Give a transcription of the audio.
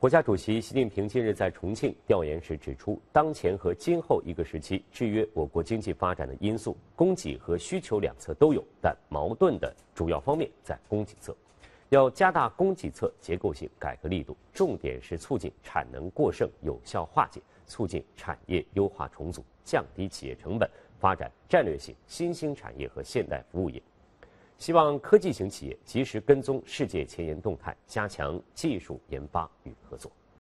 国家主席习近平近日在重庆调研时指出，当前和今后一个时期制约我国经济发展的因素，供给和需求两侧都有，但矛盾的主要方面在供给侧，要加大供给侧结构性改革力度，重点是促进产能过剩有效化解，促进产业优化重组，降低企业成本，发展战略性新兴产业和现代服务业。希望科技型企业及时跟踪世界前沿动态，加强技术研发与合作。